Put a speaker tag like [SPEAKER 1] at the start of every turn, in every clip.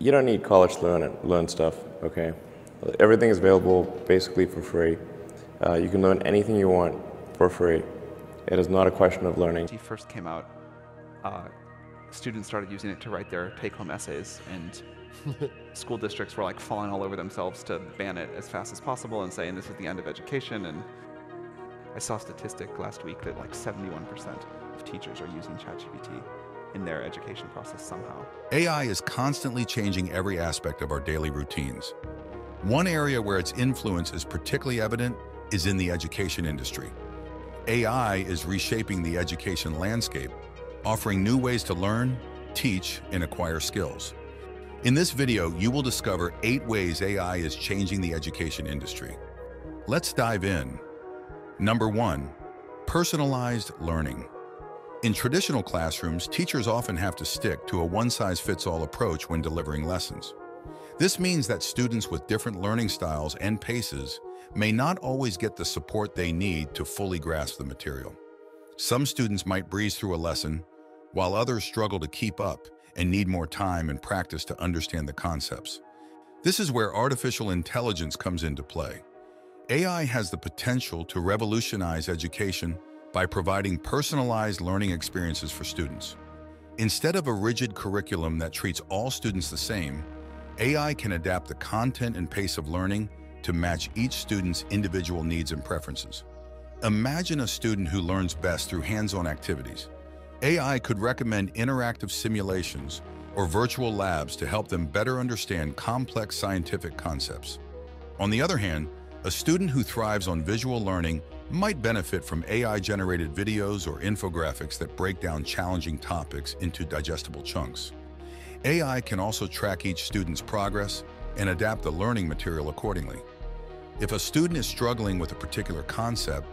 [SPEAKER 1] You don't need college to learn it, learn stuff, okay? Everything is available basically for free. Uh, you can learn anything you want for free. It is not a question of learning.
[SPEAKER 2] When first came out, uh, students started using it to write their take-home essays, and school districts were like falling all over themselves to ban it as fast as possible and saying this is the end of education. And I saw a statistic last week that like 71% of teachers are using ChatGPT in their education process somehow.
[SPEAKER 3] AI is constantly changing every aspect of our daily routines. One area where its influence is particularly evident is in the education industry. AI is reshaping the education landscape, offering new ways to learn, teach, and acquire skills. In this video, you will discover eight ways AI is changing the education industry. Let's dive in. Number one, personalized learning. In traditional classrooms, teachers often have to stick to a one-size-fits-all approach when delivering lessons. This means that students with different learning styles and paces may not always get the support they need to fully grasp the material. Some students might breeze through a lesson, while others struggle to keep up and need more time and practice to understand the concepts. This is where artificial intelligence comes into play. AI has the potential to revolutionize education by providing personalized learning experiences for students. Instead of a rigid curriculum that treats all students the same, AI can adapt the content and pace of learning to match each student's individual needs and preferences. Imagine a student who learns best through hands-on activities. AI could recommend interactive simulations or virtual labs to help them better understand complex scientific concepts. On the other hand, a student who thrives on visual learning might benefit from AI-generated videos or infographics that break down challenging topics into digestible chunks. AI can also track each student's progress and adapt the learning material accordingly. If a student is struggling with a particular concept,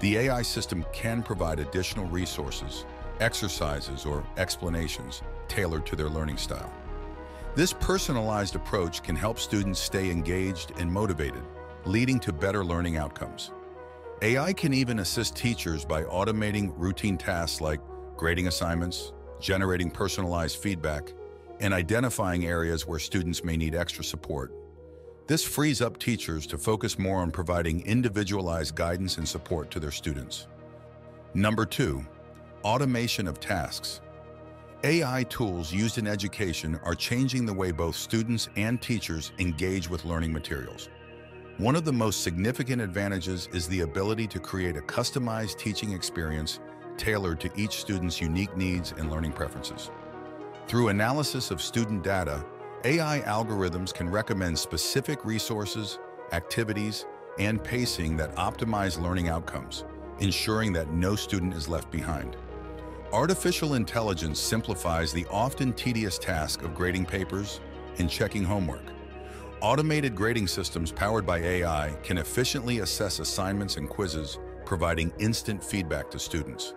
[SPEAKER 3] the AI system can provide additional resources, exercises, or explanations tailored to their learning style. This personalized approach can help students stay engaged and motivated, leading to better learning outcomes. AI can even assist teachers by automating routine tasks like grading assignments, generating personalized feedback, and identifying areas where students may need extra support. This frees up teachers to focus more on providing individualized guidance and support to their students. Number two, automation of tasks. AI tools used in education are changing the way both students and teachers engage with learning materials. One of the most significant advantages is the ability to create a customized teaching experience tailored to each student's unique needs and learning preferences. Through analysis of student data, AI algorithms can recommend specific resources, activities, and pacing that optimize learning outcomes, ensuring that no student is left behind. Artificial intelligence simplifies the often tedious task of grading papers and checking homework. Automated grading systems powered by AI can efficiently assess assignments and quizzes, providing instant feedback to students.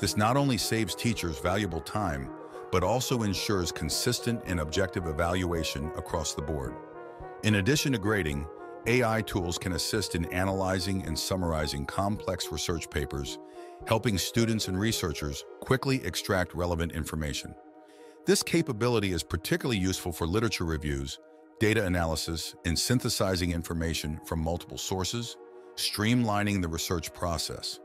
[SPEAKER 3] This not only saves teachers valuable time, but also ensures consistent and objective evaluation across the board. In addition to grading, AI tools can assist in analyzing and summarizing complex research papers, helping students and researchers quickly extract relevant information. This capability is particularly useful for literature reviews, data analysis, and synthesizing information from multiple sources, streamlining the research process.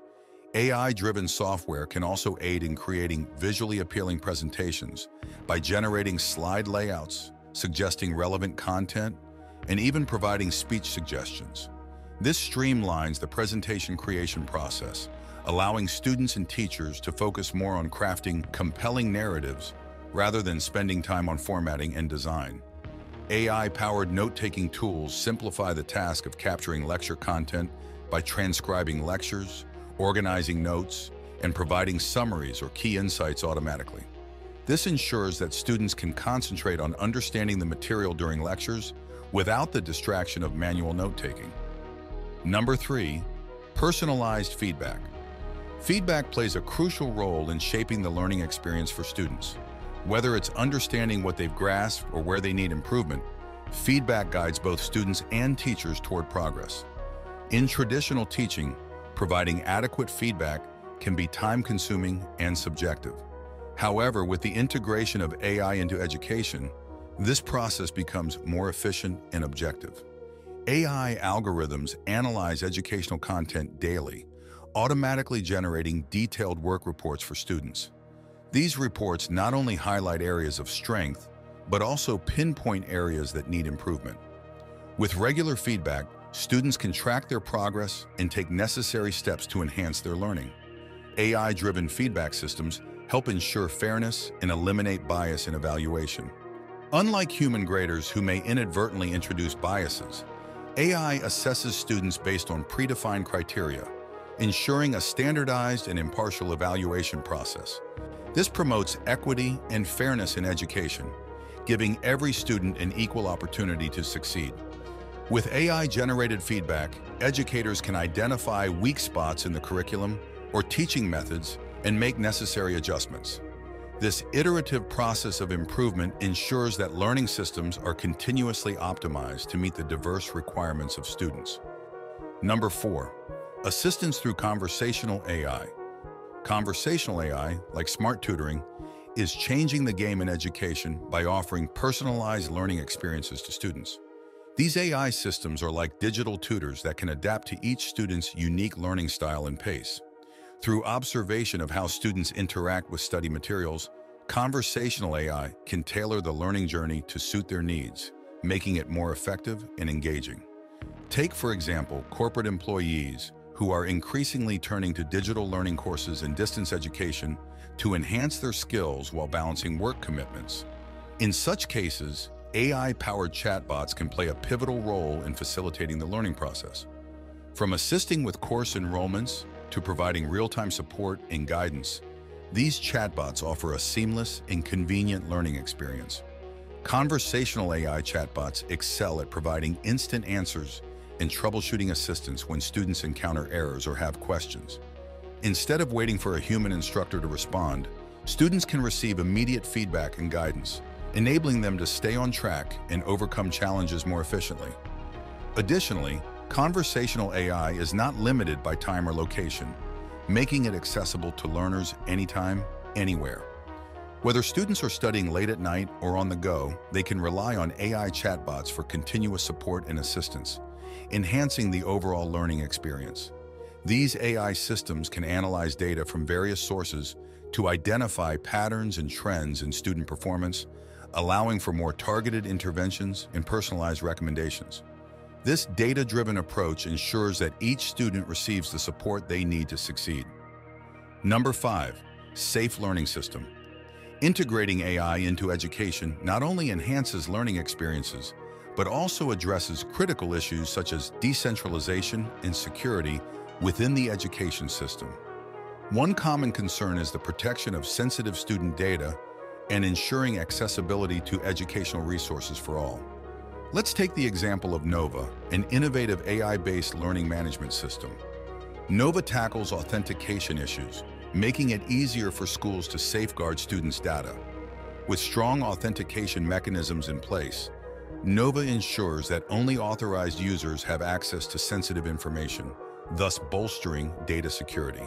[SPEAKER 3] AI-driven software can also aid in creating visually appealing presentations by generating slide layouts, suggesting relevant content, and even providing speech suggestions. This streamlines the presentation creation process, allowing students and teachers to focus more on crafting compelling narratives rather than spending time on formatting and design. AI-powered note-taking tools simplify the task of capturing lecture content by transcribing lectures, organizing notes, and providing summaries or key insights automatically. This ensures that students can concentrate on understanding the material during lectures without the distraction of manual note-taking. Number three, personalized feedback. Feedback plays a crucial role in shaping the learning experience for students. Whether it's understanding what they've grasped or where they need improvement, feedback guides both students and teachers toward progress. In traditional teaching, providing adequate feedback can be time-consuming and subjective. However, with the integration of AI into education, This process becomes more efficient and objective. AI algorithms analyze educational content daily, automatically generating detailed work reports for students. These reports not only highlight areas of strength, but also pinpoint areas that need improvement. With regular feedback, students can track their progress and take necessary steps to enhance their learning. AI-driven feedback systems help ensure fairness and eliminate bias in evaluation. Unlike human graders who may inadvertently introduce biases, AI assesses students based on predefined criteria, ensuring a standardized and impartial evaluation process. This promotes equity and fairness in education, giving every student an equal opportunity to succeed. With AI-generated feedback, educators can identify weak spots in the curriculum or teaching methods and make necessary adjustments. This iterative process of improvement ensures that learning systems are continuously optimized to meet the diverse requirements of students. Number four, assistance through conversational AI. Conversational AI, like smart tutoring, is changing the game in education by offering personalized learning experiences to students. These AI systems are like digital tutors that can adapt to each student's unique learning style and pace. Through observation of how students interact with study materials, conversational AI can tailor the learning journey to suit their needs, making it more effective and engaging. Take, for example, corporate employees who are increasingly turning to digital learning courses and distance education to enhance their skills while balancing work commitments. In such cases, AI-powered chatbots can play a pivotal role in facilitating the learning process. From assisting with course enrollments to providing real-time support and guidance, these chatbots offer a seamless and convenient learning experience. Conversational AI chatbots excel at providing instant answers and troubleshooting assistance when students encounter errors or have questions. Instead of waiting for a human instructor to respond, students can receive immediate feedback and guidance, enabling them to stay on track and overcome challenges more efficiently. Additionally, conversational AI is not limited by time or location, making it accessible to learners anytime, anywhere. Whether students are studying late at night or on the go, they can rely on AI chatbots for continuous support and assistance, enhancing the overall learning experience. These AI systems can analyze data from various sources to identify patterns and trends in student performance, allowing for more targeted interventions and personalized recommendations. This data-driven approach ensures that each student receives the support they need to succeed. Number five, safe learning system. Integrating AI into education not only enhances learning experiences, but also addresses critical issues such as decentralization and security within the education system. One common concern is the protection of sensitive student data and ensuring accessibility to educational resources for all. Let's take the example of Nova, an innovative AI-based learning management system. Nova tackles authentication issues, making it easier for schools to safeguard students' data. With strong authentication mechanisms in place, Nova ensures that only authorized users have access to sensitive information, thus bolstering data security.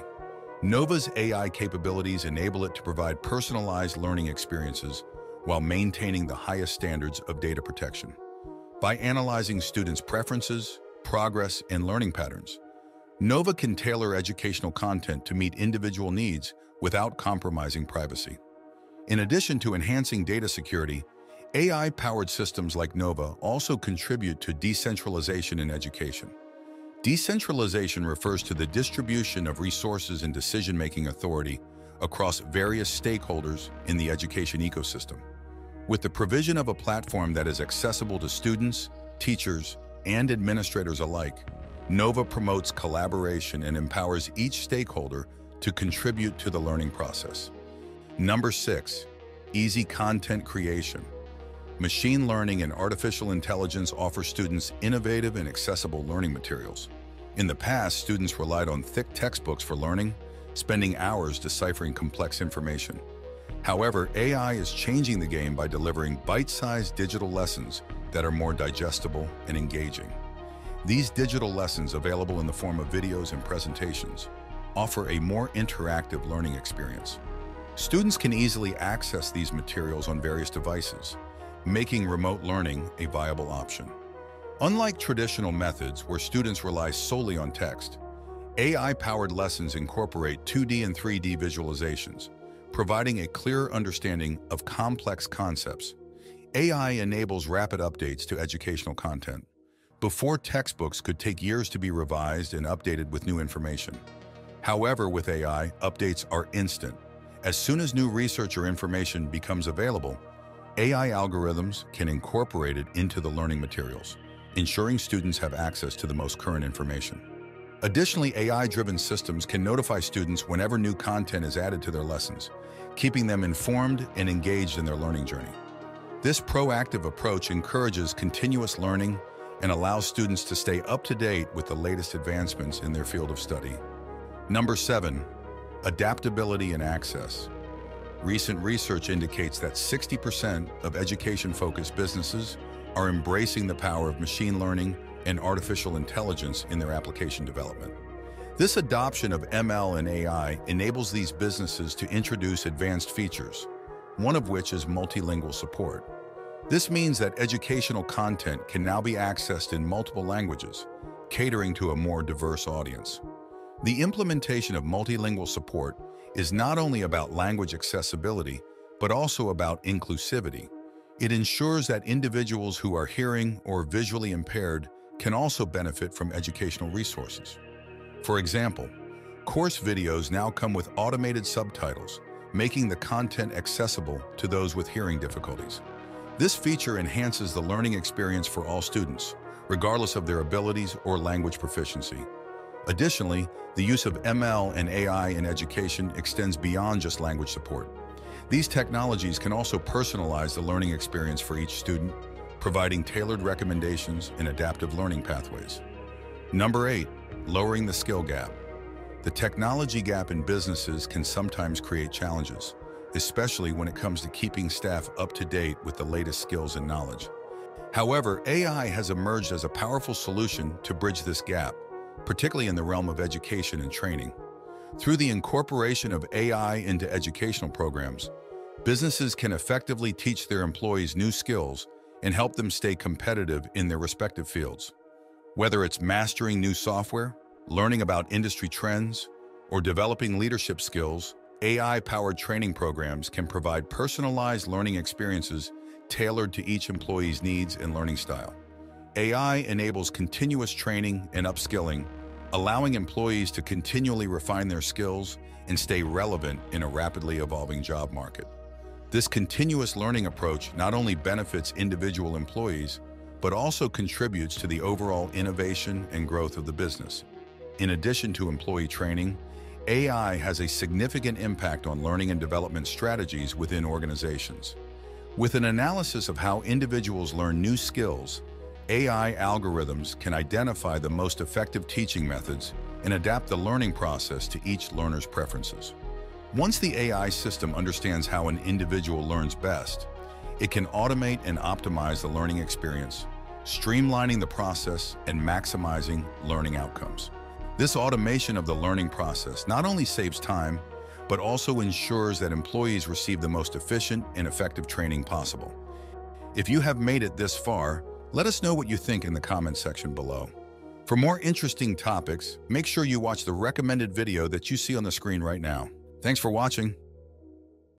[SPEAKER 3] Nova's AI capabilities enable it to provide personalized learning experiences while maintaining the highest standards of data protection. By analyzing students' preferences, progress, and learning patterns, Nova can tailor educational content to meet individual needs without compromising privacy. In addition to enhancing data security, AI-powered systems like Nova also contribute to decentralization in education. Decentralization refers to the distribution of resources and decision-making authority across various stakeholders in the education ecosystem. With the provision of a platform that is accessible to students, teachers, and administrators alike, Nova promotes collaboration and empowers each stakeholder to contribute to the learning process. Number six, easy content creation. Machine learning and artificial intelligence offer students innovative and accessible learning materials. In the past, students relied on thick textbooks for learning, spending hours deciphering complex information. However, AI is changing the game by delivering bite-sized digital lessons that are more digestible and engaging. These digital lessons, available in the form of videos and presentations, offer a more interactive learning experience. Students can easily access these materials on various devices, making remote learning a viable option. Unlike traditional methods where students rely solely on text, AI-powered lessons incorporate 2D and 3D visualizations, providing a clearer understanding of complex concepts. AI enables rapid updates to educational content. Before textbooks could take years to be revised and updated with new information. However, with AI, updates are instant. As soon as new research or information becomes available, AI algorithms can incorporate it into the learning materials, ensuring students have access to the most current information. Additionally, AI-driven systems can notify students whenever new content is added to their lessons, keeping them informed and engaged in their learning journey. This proactive approach encourages continuous learning and allows students to stay up to date with the latest advancements in their field of study. Number seven, adaptability and access. Recent research indicates that 60% of education-focused businesses are embracing the power of machine learning and artificial intelligence in their application development. This adoption of ML and AI enables these businesses to introduce advanced features, one of which is multilingual support. This means that educational content can now be accessed in multiple languages, catering to a more diverse audience. The implementation of multilingual support is not only about language accessibility, but also about inclusivity. It ensures that individuals who are hearing or visually impaired can also benefit from educational resources. For example, course videos now come with automated subtitles, making the content accessible to those with hearing difficulties. This feature enhances the learning experience for all students, regardless of their abilities or language proficiency. Additionally, the use of ML and AI in education extends beyond just language support. These technologies can also personalize the learning experience for each student, providing tailored recommendations and adaptive learning pathways. Number eight, lowering the skill gap. The technology gap in businesses can sometimes create challenges, especially when it comes to keeping staff up to date with the latest skills and knowledge. However, AI has emerged as a powerful solution to bridge this gap, particularly in the realm of education and training. Through the incorporation of AI into educational programs, businesses can effectively teach their employees new skills and help them stay competitive in their respective fields. Whether it's mastering new software, learning about industry trends, or developing leadership skills, AI-powered training programs can provide personalized learning experiences tailored to each employee's needs and learning style. AI enables continuous training and upskilling, allowing employees to continually refine their skills and stay relevant in a rapidly evolving job market. This continuous learning approach not only benefits individual employees, but also contributes to the overall innovation and growth of the business. In addition to employee training, AI has a significant impact on learning and development strategies within organizations. With an analysis of how individuals learn new skills, AI algorithms can identify the most effective teaching methods and adapt the learning process to each learner's preferences. Once the AI system understands how an individual learns best, it can automate and optimize the learning experience, streamlining the process and maximizing learning outcomes. This automation of the learning process not only saves time, but also ensures that employees receive the most efficient and effective training possible. If you have made it this far, let us know what you think in the comments section below. For more interesting topics, make sure you watch the recommended video that you see on the screen right now. Thanks for watching.